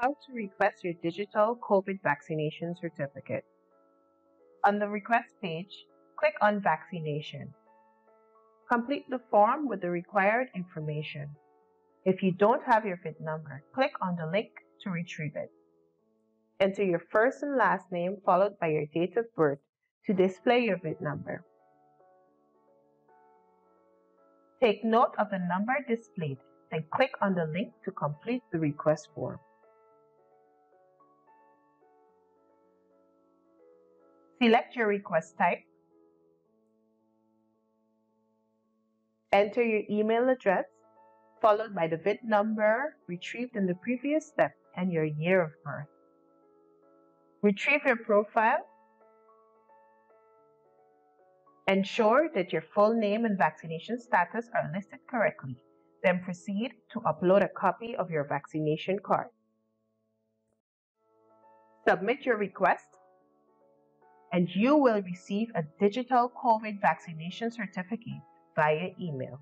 How to request your digital COVID vaccination certificate. On the request page, click on Vaccination. Complete the form with the required information. If you don't have your VIN number, click on the link to retrieve it. Enter your first and last name followed by your date of birth to display your VIN number. Take note of the number displayed, then click on the link to complete the request form. Select your request type. Enter your email address, followed by the VIN number retrieved in the previous step and your year of birth. Retrieve your profile Ensure that your full name and vaccination status are listed correctly. Then proceed to upload a copy of your vaccination card. Submit your request and you will receive a digital COVID vaccination certificate via email.